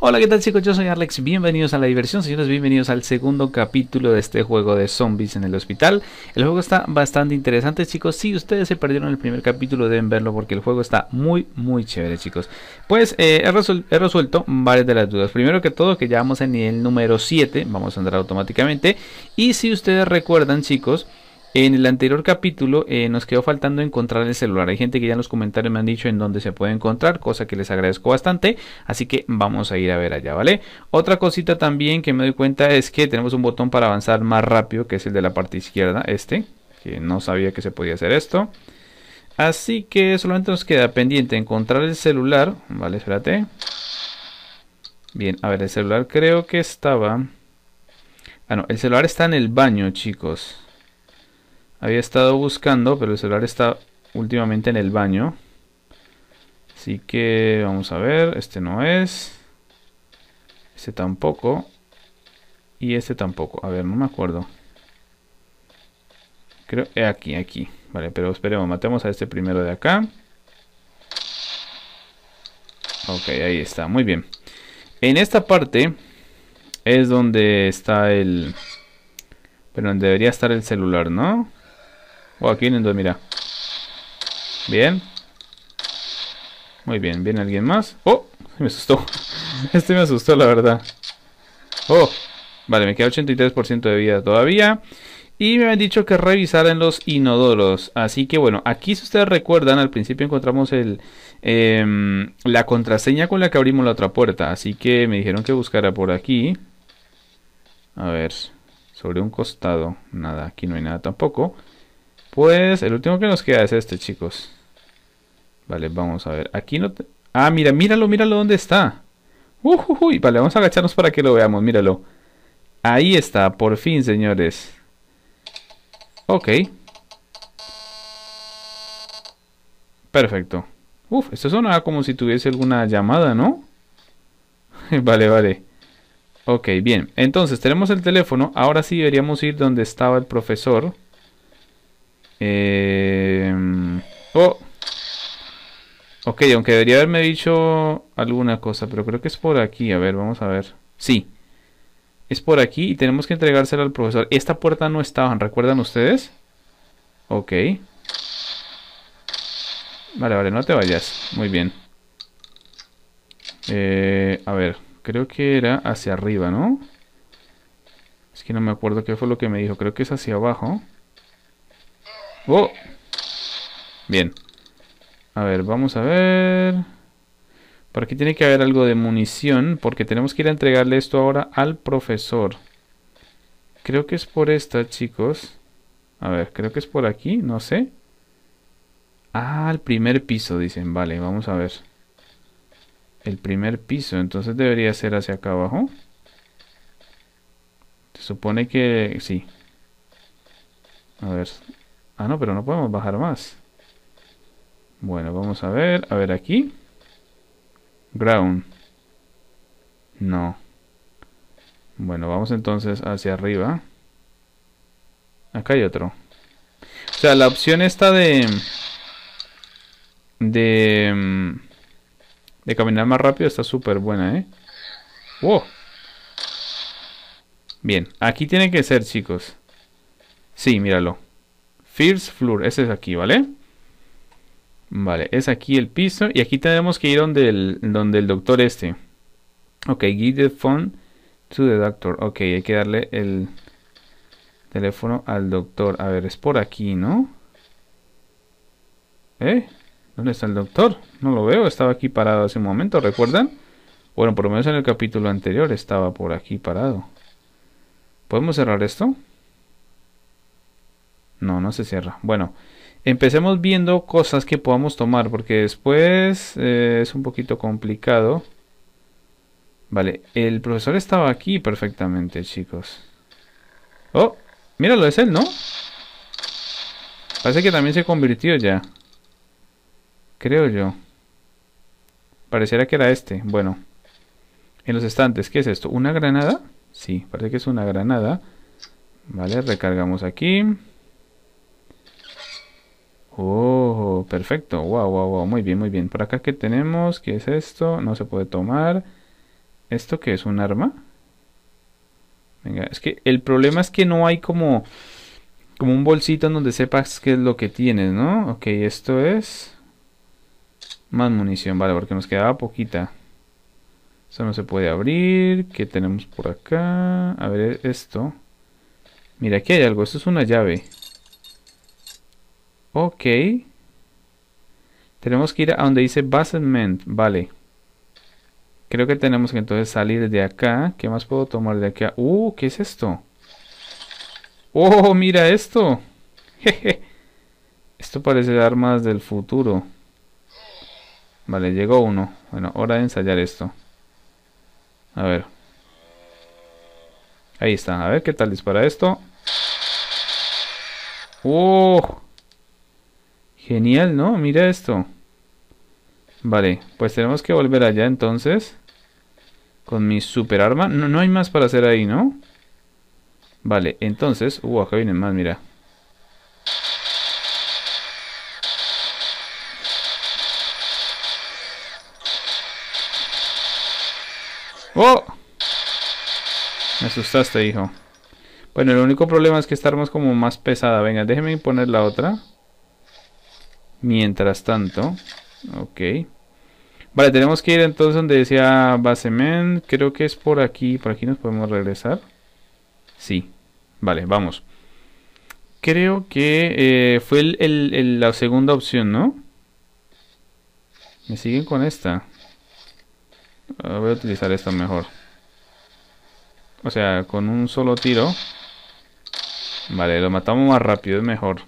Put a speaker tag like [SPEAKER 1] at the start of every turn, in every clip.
[SPEAKER 1] Hola, ¿qué tal chicos? Yo soy Alex, bienvenidos a la diversión, señores, bienvenidos al segundo capítulo de este juego de zombies en el hospital. El juego está bastante interesante chicos, si ustedes se perdieron el primer capítulo deben verlo porque el juego está muy muy chévere chicos. Pues eh, he, resuelto varias de las dudas, primero que todo que ya vamos en el número 7, vamos a entrar automáticamente. Y si ustedes recuerdan chicos, en el anterior capítulo eh, nos quedó faltando encontrar el celular. Hay gente que ya en los comentarios me han dicho en dónde se puede encontrar, cosa que les agradezco bastante. Así que vamos a ir a ver allá, ¿vale? Otra cosita también que me doy cuenta es que tenemos un botón para avanzar más rápido, que es el de la parte izquierda, este, que no sabía que se podía hacer esto. Así que solamente nos queda pendiente encontrar el celular, ¿vale? Espérate. Bien, a ver, el celular creo que estaba... Ah, no, el celular está en el baño, chicos. Había estado buscando, pero el celular está últimamente en el baño. Así que vamos a ver, este no es. Este tampoco. Y este tampoco. A ver, no me acuerdo. Creo, que aquí, aquí. Vale, pero esperemos, matemos a este primero de acá. Ok, ahí está, muy bien. En esta parte es donde está el... Pero donde debería estar el celular, ¿no? Oh, aquí vienen dos, mira. Bien. Muy bien, ¿viene alguien más? ¡Oh! Me asustó. Este me asustó, la verdad. ¡Oh! Vale, me queda 83% de vida todavía. Y me han dicho que revisaran los inodoros. Así que bueno, aquí si ustedes recuerdan, al principio encontramos el, em, la contraseña con la que abrimos la otra puerta. Así que me dijeron que buscara por aquí. A ver, sobre un costado. Nada, aquí no hay nada tampoco. Pues el último que nos queda es este, chicos. Vale, vamos a ver. Aquí no... Ah, mira, míralo, míralo dónde está. Uy, vale, vamos a agacharnos para que lo veamos, míralo. Ahí está, por fin, señores. Ok. Perfecto. Uf, esto suena como si tuviese alguna llamada, ¿no? vale, vale. Ok, bien. Entonces, tenemos el teléfono. Ahora sí deberíamos ir donde estaba el profesor. Eh... Oh. Ok, aunque debería haberme dicho alguna cosa, pero creo que es por aquí. A ver, vamos a ver. Sí. Es por aquí y tenemos que entregársela al profesor. Esta puerta no estaba, ¿recuerdan ustedes? Ok. Vale, vale, no te vayas. Muy bien. Eh, a ver, creo que era hacia arriba, ¿no? Es que no me acuerdo qué fue lo que me dijo. Creo que es hacia abajo. ¡Oh! Bien. A ver, vamos a ver. Por aquí tiene que haber algo de munición. Porque tenemos que ir a entregarle esto ahora al profesor. Creo que es por esta, chicos. A ver, creo que es por aquí. No sé. Ah, el primer piso, dicen. Vale, vamos a ver. El primer piso. Entonces debería ser hacia acá abajo. Se supone que... Sí. A ver, Ah, no, pero no podemos bajar más. Bueno, vamos a ver. A ver aquí. Ground. No. Bueno, vamos entonces hacia arriba. Acá hay otro. O sea, la opción esta de... De... De caminar más rápido está súper buena, ¿eh? ¡Wow! Bien, aquí tiene que ser, chicos. Sí, míralo. First floor, ese es aquí, ¿vale? Vale, es aquí el piso y aquí tenemos que ir donde el, donde el doctor este. Ok, give the phone to the doctor. Ok, hay que darle el teléfono al doctor. A ver, es por aquí, ¿no? ¿Eh? ¿Dónde está el doctor? No lo veo, estaba aquí parado hace un momento, ¿recuerdan? Bueno, por lo menos en el capítulo anterior estaba por aquí parado. ¿Podemos cerrar esto? No, no se cierra. Bueno, empecemos viendo cosas que podamos tomar, porque después eh, es un poquito complicado. Vale, el profesor estaba aquí perfectamente, chicos. Oh, míralo, es él, ¿no? Parece que también se convirtió ya. Creo yo. Pareciera que era este. Bueno. En los estantes, ¿qué es esto? ¿Una granada? Sí, parece que es una granada. Vale, recargamos aquí. Oh, perfecto. Wow, wow, wow. Muy bien, muy bien. Por acá que tenemos, ¿qué es esto? No se puede tomar. ¿Esto qué es? ¿Un arma? Venga, es que el problema es que no hay como... Como un bolsito en donde sepas qué es lo que tienes, ¿no? Ok, esto es... Más munición, vale, porque nos quedaba poquita. Eso no se puede abrir. ¿Qué tenemos por acá? A ver, esto. Mira, aquí hay algo. Esto es una llave. Ok. Tenemos que ir a donde dice basement. Vale. Creo que tenemos que entonces salir de acá. ¿Qué más puedo tomar de acá? Uh, ¿qué es esto? Oh, mira esto. Esto parece armas del futuro. Vale, llegó uno. Bueno, hora de ensayar esto. A ver. Ahí está. A ver qué tal dispara esto. ¡Oh! Genial, ¿no? Mira esto. Vale, pues tenemos que volver allá entonces. Con mi super arma. No, no hay más para hacer ahí, ¿no? Vale, entonces... Uh, acá vienen más, mira. ¡Oh! Me asustaste, hijo. Bueno, el único problema es que esta arma es como más pesada. Venga, déjeme poner la otra. Mientras tanto. Ok. Vale, tenemos que ir entonces donde decía Basemen. Creo que es por aquí. Por aquí nos podemos regresar. Sí. Vale, vamos. Creo que eh, fue la segunda opción, ¿no? Me siguen con esta. Ah, voy a utilizar esto mejor. O sea, con un solo tiro. Vale, lo matamos más rápido, es mejor.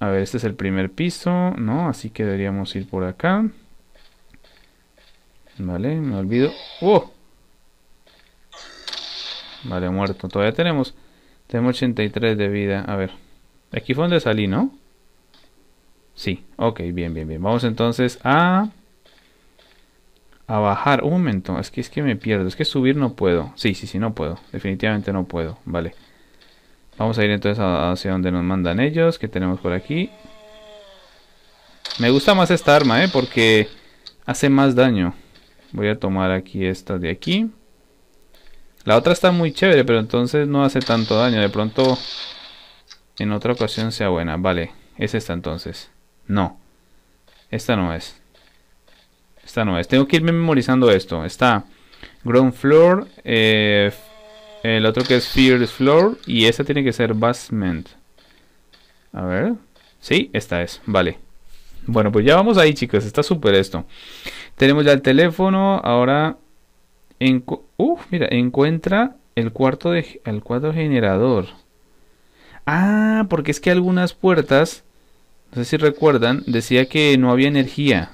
[SPEAKER 1] A ver, este es el primer piso, ¿no? Así que deberíamos ir por acá. Vale, me olvido. ¡Oh! Vale, muerto. Todavía tenemos... Tenemos 83 de vida. A ver. Aquí fue donde salí, ¿no? Sí. Ok, bien, bien, bien. Vamos entonces a... A bajar. Un momento. Es que es que me pierdo. Es que subir no puedo. Sí, sí, sí, no puedo. Definitivamente no puedo. Vale. Vamos a ir entonces hacia donde nos mandan ellos. Que tenemos por aquí? Me gusta más esta arma, ¿eh? Porque hace más daño. Voy a tomar aquí esta de aquí. La otra está muy chévere, pero entonces no hace tanto daño. De pronto en otra ocasión sea buena. Vale, es esta entonces. No. Esta no es. Esta no es. Tengo que irme memorizando esto. Está Ground Floor, eh, el otro que es Fearless Floor. Y esta tiene que ser Basement. A ver. Sí, esta es. Vale. Bueno, pues ya vamos ahí, chicos. Está súper esto. Tenemos ya el teléfono. Ahora. En, mira, encuentra el cuarto, de, el cuarto generador. Ah, porque es que algunas puertas. No sé si recuerdan. Decía que no había energía.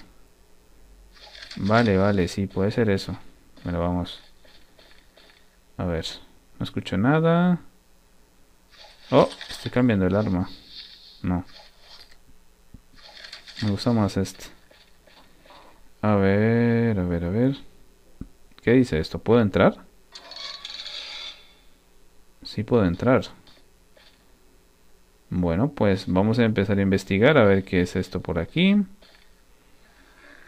[SPEAKER 1] Vale, vale, sí, puede ser eso. Bueno, vamos. A ver. No escucho nada. Oh, estoy cambiando el arma. No. Me gusta más este. A ver, a ver, a ver. ¿Qué dice esto? ¿Puedo entrar? Sí puedo entrar. Bueno, pues vamos a empezar a investigar a ver qué es esto por aquí.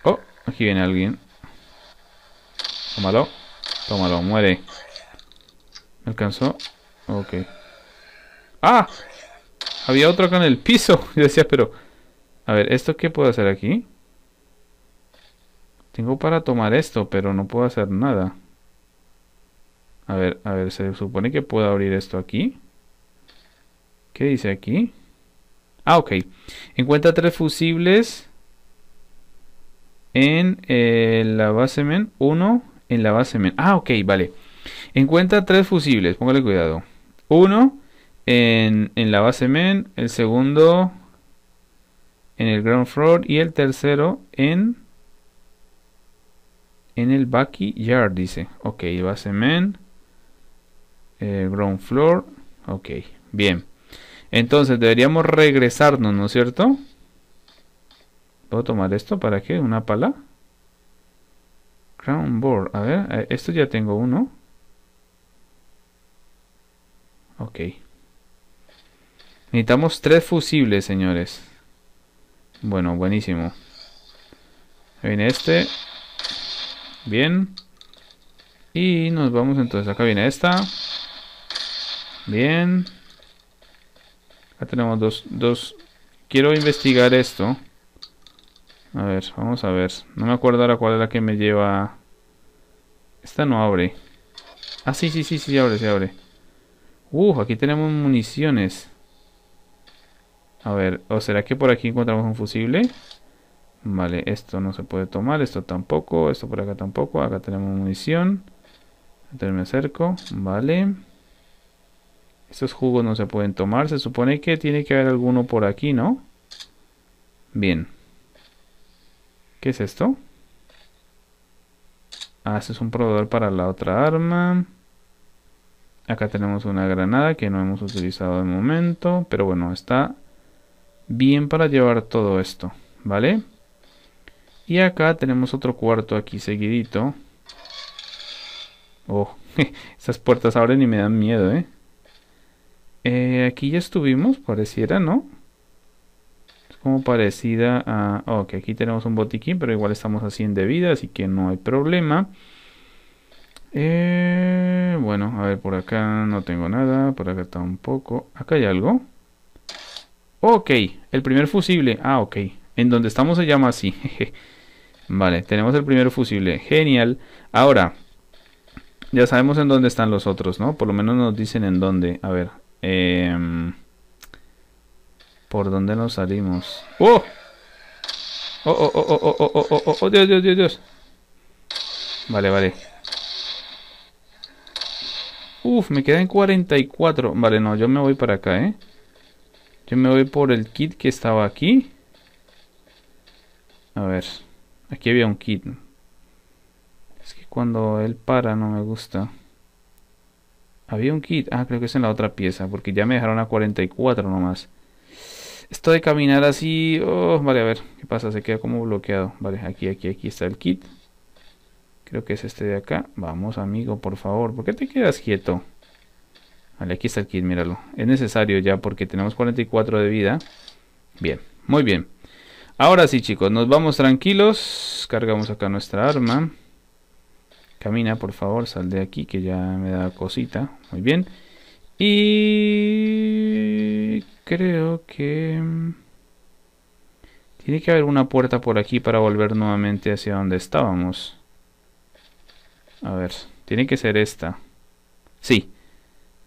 [SPEAKER 1] Oh, aquí viene alguien. Tómalo. Tómalo, muere. ¿Me alcanzó? Ok. ¡Ah! Había otro acá en el piso. Yo decía, pero... A ver, ¿esto qué puedo hacer aquí? Tengo para tomar esto, pero no puedo hacer nada. A ver, a ver, se supone que puedo abrir esto aquí. ¿Qué dice aquí? Ah, ok. Encuentra tres fusibles en eh, la base men. Uno en la base men. Ah, ok, vale. Encuentra tres fusibles, póngale cuidado. Uno en, la base men, el segundo en el ground floor y el tercero en en el backyard dice. Ok, base men, eh, ground floor. Ok, bien. Entonces deberíamos regresarnos, ¿no es cierto? ¿Puedo tomar esto para qué? ¿Una pala? Ground board. A ver, eh, esto ya tengo uno. Ok. Necesitamos tres fusibles, señores. Bueno, buenísimo. Viene este. Bien. Y nos vamos entonces, acá viene esta. Bien. Acá tenemos dos, dos. Quiero investigar esto. A ver, vamos a ver. No me acuerdo ahora cuál es la que me lleva... Esta no abre. Ah, sí, sí, sí, sí, abre, sí abre. Uh, aquí tenemos municiones. A ver, ¿o será que por aquí encontramos un fusible? Vale, esto no se puede tomar, esto tampoco, esto por acá tampoco. Acá tenemos munición. Entonces me acerco, vale. Estos jugos no se pueden tomar. Se supone que tiene que haber alguno por aquí, ¿no? Bien. ¿Qué es esto? Ah, este es un proveedor para la otra arma. Acá tenemos una granada que no hemos utilizado de momento. Pero bueno, está bien para llevar todo esto. ¿Vale? Y acá tenemos otro cuarto aquí seguidito. Oh, esas puertas abren y me dan miedo, ¿eh? ¿eh? Aquí ya estuvimos, pareciera, ¿no? Es como parecida a... Ok, aquí tenemos un botiquín, pero igual estamos así en vida, así que no hay problema. Eh, bueno, a ver, por acá no tengo nada, por acá tampoco. ¿Acá hay algo? Ok, el primer fusible. Ah, ok. En donde estamos se llama así. vale, tenemos el primer fusible. Genial. Ahora, ya sabemos en dónde están los otros, ¿no? Por lo menos nos dicen en dónde. A ver. Eh, ¿Por dónde nos salimos? ¡Oh! ¡Oh, oh, oh, oh, oh, oh, oh, oh, oh, Dios, Dios, Dios, Dios! Vale, vale. Uf, me quedan 44. Vale, no, yo me voy para acá, ¿eh? Yo me voy por el kit que estaba aquí. A ver. Aquí había un kit. Es que cuando él para no me gusta. Había un kit. Ah, creo que es en la otra pieza. Porque ya me dejaron a 44 nomás. Esto de caminar así... Oh, vale, a ver. ¿Qué pasa? Se queda como bloqueado. Vale, aquí, aquí, aquí está el kit. Creo que es este de acá. Vamos, amigo, por favor. ¿Por qué te quedas quieto? Vale, aquí está el kit, míralo. Es necesario ya porque tenemos 44 de vida. Bien, muy bien. Ahora sí, chicos, nos vamos tranquilos. Cargamos acá nuestra arma. Camina, por favor, sal de aquí que ya me da cosita. Muy bien. Y creo que... Mm, tiene que haber una puerta por aquí para volver nuevamente hacia donde estábamos. A ver, tiene que ser esta. Sí.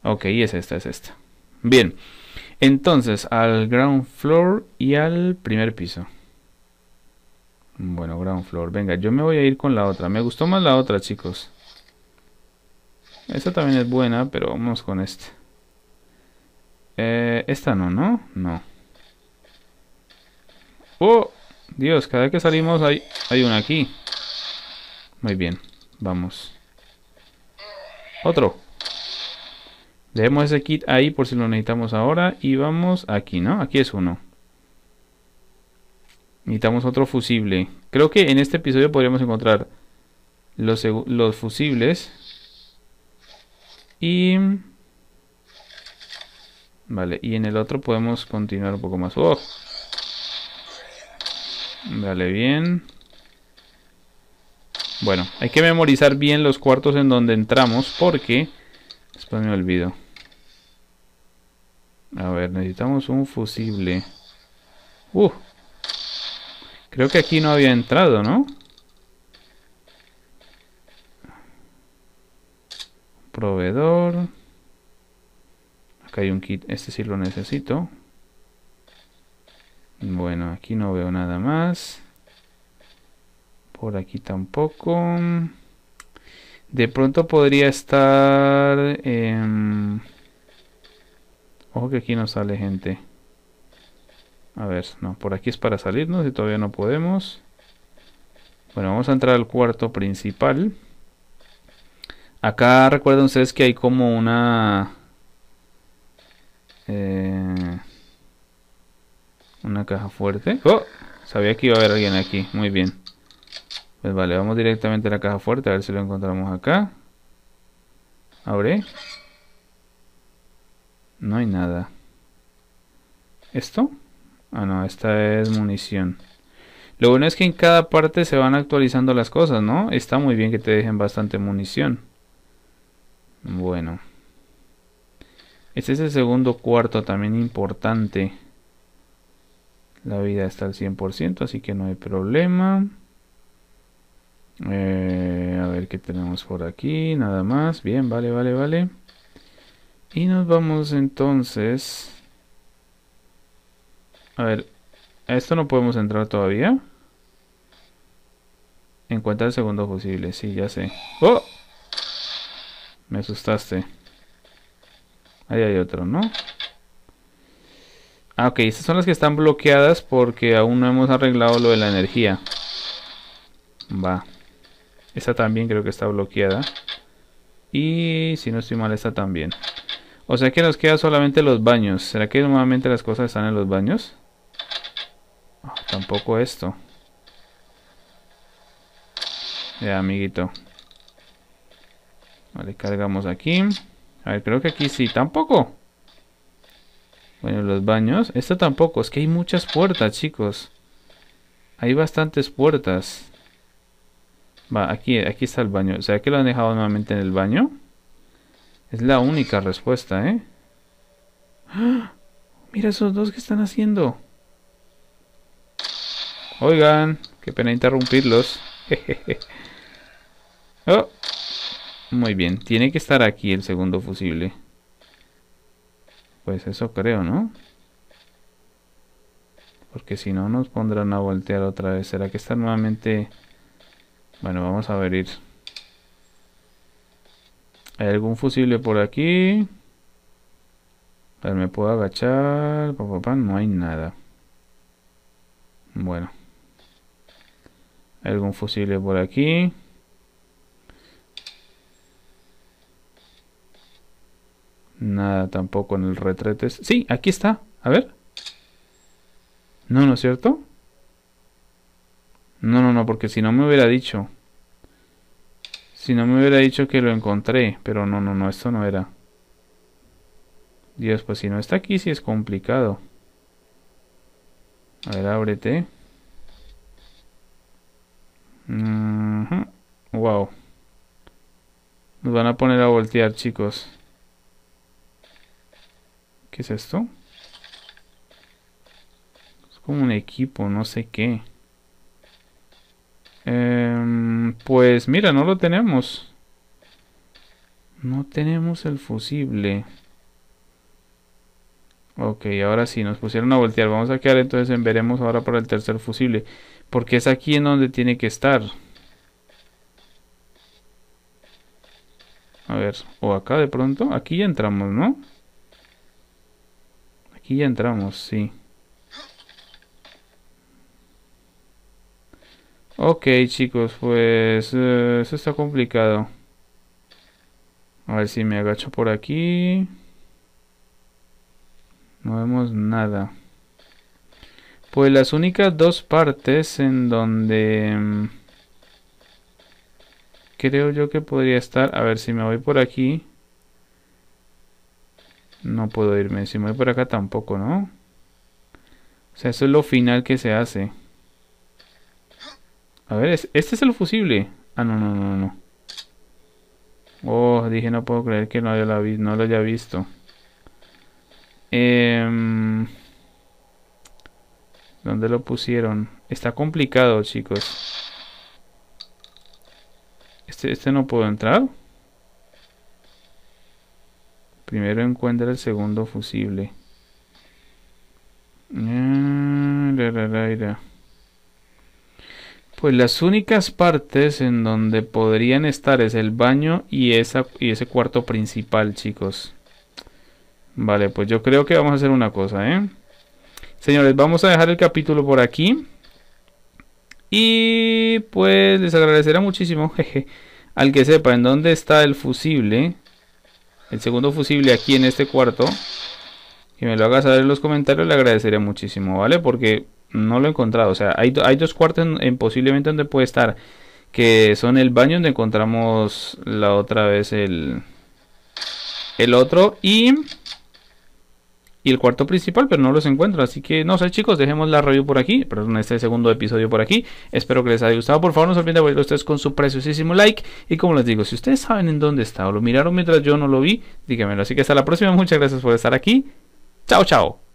[SPEAKER 1] Ok, es esta, es esta. Bien. Entonces, al ground floor y al primer piso. Bueno, ground floor. Venga, yo me voy a ir con la otra. Me gustó más la otra, chicos. Esta también es buena, pero vamos con esta. Eh, esta no, ¿no? No. ¡Oh! Dios, cada vez que salimos hay, hay una aquí. Muy bien, vamos. Otro. Dejemos ese kit ahí por si lo necesitamos ahora. Y vamos aquí, ¿no? Aquí es uno. Necesitamos otro fusible. Creo que en este episodio podríamos encontrar los, los fusibles. Y... Vale, y en el otro podemos continuar un poco más. ¡Oh! Vale, bien. Bueno, hay que memorizar bien los cuartos en donde entramos porque... Después me olvido. A ver, necesitamos un fusible. Uh, Creo que aquí no había entrado, ¿no? Proveedor. Acá hay un kit. Este sí lo necesito. Bueno, aquí no veo nada más. Por aquí tampoco. De pronto podría estar... En... Ojo que aquí no sale gente. A ver, no, por aquí es para salirnos y todavía no podemos. Bueno, vamos a entrar al cuarto principal. Acá recuerden ustedes que hay como una... Eh, una caja fuerte. ¡Oh! Sabía que iba a haber alguien aquí. Muy bien. Pues vale, vamos directamente a la caja fuerte. A ver si lo encontramos acá. Abre. No hay nada. ¿Esto? Ah, no, esta es munición. Lo bueno es que en cada parte se van actualizando las cosas, ¿no? Está muy bien que te dejen bastante munición. Bueno. Este es el segundo cuarto también importante. La vida está al 100%, así que no hay problema. Eh, a ver qué tenemos por aquí. Nada más. Bien, vale, vale, vale. Y nos vamos entonces... A ver, a esto no podemos entrar todavía. Encuentra el segundo fusible, sí, ya sé. ¡Oh! Me asustaste. Ahí hay otro, ¿no? Ah, ok, estas son las que están bloqueadas porque aún no hemos arreglado lo de la energía. Va. Esta también creo que está bloqueada. Y si no estoy mal, esta también. O sea que nos queda solamente los baños. ¿Será que normalmente las cosas están en los baños? Ah, tampoco esto. Ya, amiguito. Vale, cargamos aquí. A ver, creo que aquí sí. Tampoco. Bueno, los baños. Esto tampoco. Es que hay muchas puertas, chicos. Hay bastantes puertas. Va, aquí, aquí está el baño. Sea, que lo han dejado nuevamente en el baño. Es la única respuesta, ¿eh? ¡Ah! Mira esos dos que están haciendo. Oigan, qué pena interrumpirlos. oh. Muy bien, tiene que estar aquí el segundo fusible. Pues eso creo, ¿no? Porque si no nos pondrán a voltear otra vez. ¿Será que está nuevamente...? Bueno, vamos a ver ¿Hay algún fusible por aquí? A ver, me puedo agachar. No hay nada. Bueno. ¿Hay algún fusible por aquí? Nada tampoco en el retrete. Sí, aquí está. A ver. No, ¿no es cierto? No, no, no, porque si no me hubiera dicho. Si no me hubiera dicho que lo encontré. Pero no, no, no, esto no era. Dios, pues si no está aquí, sí es complicado. A ver, ábrete. Wow. Nos van a poner a voltear, chicos. ¿Qué es esto? Es como un equipo, no sé qué. Em, pues mira, no lo tenemos. No tenemos el fusible. Ok, ahora sí, nos pusieron a voltear. Vamos a quedar entonces en veremos ahora para el tercer fusible. Porque es aquí en donde tiene que estar. A ver, o acá de pronto. Aquí ya entramos, ¿no? Aquí ya entramos, sí. Ok, chicos, pues eh, eso está complicado. A ver si me agacho por aquí. No vemos nada. Pues las únicas dos partes en donde... Mm, creo yo que podría estar... A ver si me voy por aquí. No puedo irme. Si me voy por acá tampoco, ¿no? O sea, eso es lo final que se hace. A ver, este es el fusible. Ah, no, no, no, no. Oh, dije, no puedo creer que no, no lo haya visto. Eh, ¿Dónde lo pusieron? Está complicado, chicos. Este, este no puedo entrar. Primero encuentra el segundo fusible. Ah, pues las únicas partes en donde podrían estar es el baño y, esa, y ese cuarto principal, chicos. Vale, pues yo creo que vamos a hacer una cosa, ¿eh? Señores, vamos a dejar el capítulo por aquí. Y pues les agradecerá muchísimo jeje, al que sepa en dónde está el fusible el segundo fusible aquí en este cuarto, que me lo haga saber en los comentarios, le agradecería muchísimo, ¿vale? Porque no lo he encontrado. O sea, hay, hay dos cuartos en, posiblemente donde puede estar, que son el baño donde encontramos la otra vez el, el otro y y el cuarto principal, pero no los encuentro. Así que no sé, chicos, dejemos la review por aquí, perdón, este segundo episodio por aquí. Espero que les haya gustado. Por favor, no se olviden de apoyar ustedes con su preciosísimo like. Y como les digo, si ustedes saben en dónde está o lo miraron mientras yo no lo vi, díganmelo. Así que hasta la próxima. Muchas gracias por estar aquí. Chao, chao.